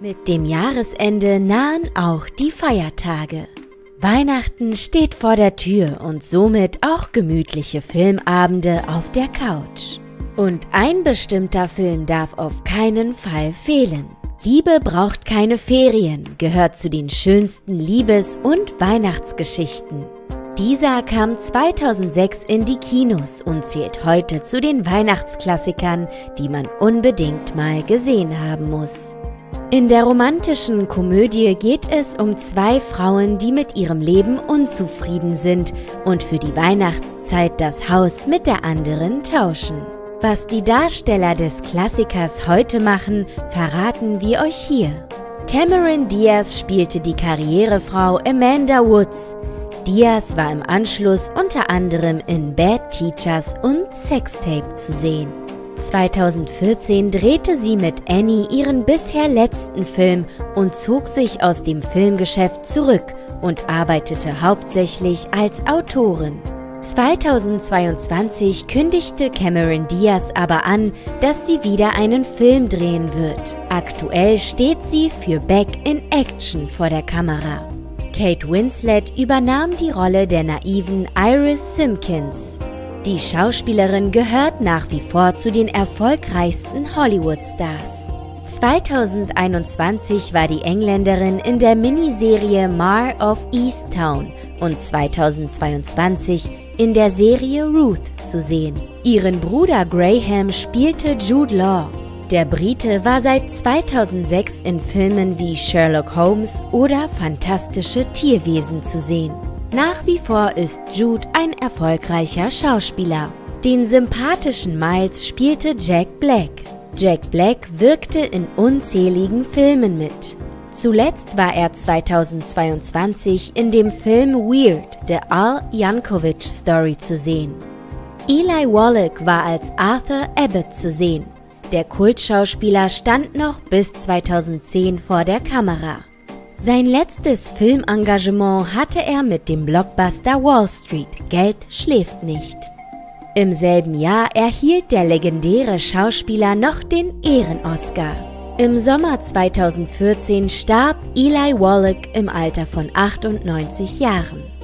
Mit dem Jahresende nahen auch die Feiertage. Weihnachten steht vor der Tür und somit auch gemütliche Filmabende auf der Couch. Und ein bestimmter Film darf auf keinen Fall fehlen. Liebe braucht keine Ferien gehört zu den schönsten Liebes- und Weihnachtsgeschichten. Dieser kam 2006 in die Kinos und zählt heute zu den Weihnachtsklassikern, die man unbedingt mal gesehen haben muss. In der romantischen Komödie geht es um zwei Frauen, die mit ihrem Leben unzufrieden sind und für die Weihnachtszeit das Haus mit der anderen tauschen. Was die Darsteller des Klassikers heute machen, verraten wir euch hier. Cameron Diaz spielte die Karrierefrau Amanda Woods. Diaz war im Anschluss unter anderem in Bad Teachers und Sextape zu sehen. 2014 drehte sie mit Annie ihren bisher letzten Film und zog sich aus dem Filmgeschäft zurück und arbeitete hauptsächlich als Autorin. 2022 kündigte Cameron Diaz aber an, dass sie wieder einen Film drehen wird. Aktuell steht sie für Back in Action vor der Kamera. Kate Winslet übernahm die Rolle der naiven Iris Simpkins. Die Schauspielerin gehört nach wie vor zu den erfolgreichsten Hollywood-Stars. 2021 war die Engländerin in der Miniserie Mar of Easttown und 2022 in der Serie Ruth zu sehen. Ihren Bruder Graham spielte Jude Law. Der Brite war seit 2006 in Filmen wie Sherlock Holmes oder Fantastische Tierwesen zu sehen. Nach wie vor ist Jude ein erfolgreicher Schauspieler. Den sympathischen Miles spielte Jack Black. Jack Black wirkte in unzähligen Filmen mit. Zuletzt war er 2022 in dem Film Weird, der Al Yankovic Story zu sehen. Eli Wallach war als Arthur Abbott zu sehen. Der Kultschauspieler stand noch bis 2010 vor der Kamera. Sein letztes Filmengagement hatte er mit dem Blockbuster Wall Street Geld schläft nicht. Im selben Jahr erhielt der legendäre Schauspieler noch den Ehren-Oscar. Im Sommer 2014 starb Eli Wallach im Alter von 98 Jahren.